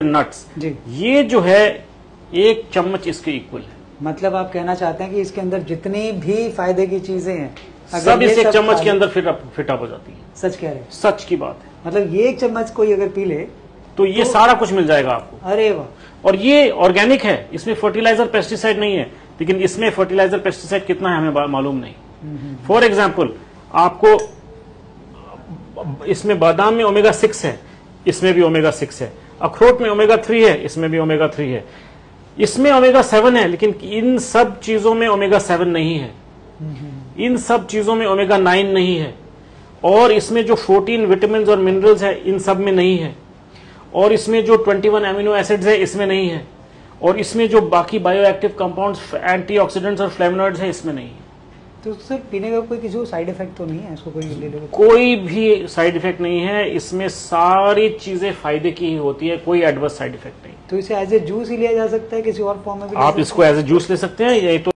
Nuts जी। ये जो है एक चम्मच इसके इक्वल है। मतलब आप कहना चाहते हैं कि इसके अंदर जितनी भी फ़ायदे की चीज़ें हैं सब इस एक चम्मच के अंदर फिट अप फिट अप हो जाती है। सच कह रहे हैं। सच की बात है। मतलब ये एक चम्मच कोई अगर पी ले तो ये तो, सारा कुछ मिल जाएगा आपको। अरे वाह। और ये ऑर्गेनिक है इसमें फर्टिलाइज़र पेस्टिसाइड नहीं है लेकिन इसमें फर्टिलाइज़र पेस्टिसाइड कितना है हमें मालूम नहीं। फॉर एग्ज़ाम्पल आपको इसमें बादाम में ओमेगा सिक्स है इसमें भी ओमेगा सिक्स है। अखरोट में ओमेगा थ्री है, इसमें भी ओमेगा थ्री है। इसमें ओमेगा सेवन है, लेकिन इन सब चीज़ों में ओमेगा सेवन नहीं है। इन सब चीज़ों में ओमेगा नाइन नहीं है। और इसमें जो 14 विटामिन और मिनरल्स है, इन सब में नहीं है। और इसमें जो 21 एमिनो एसिड्स है, इसमें नहीं है। और इसमें जो बाकी बायोएक्टिव कंपाउंड्स एंटीऑक्सीडेंट्स और फ्लेवनॉइड्स है, इसमें नहीं है। तो सर पीने का कोई किसी को साइड इफ़ेक्ट तो नहीं है? इसको कोई ले लो। कोई भी साइड इफ़ेक्ट नहीं है। इसमें सारी चीज़ें फ़ायदे की ही होती है। कोई एडवर्स साइड इफ़ेक्ट नहीं। तो इसे एज ए जूस ही लिया जा सकता है किसी और फॉर्म में भी? आप इसको एज ए जूस ले सकते हैं। या तो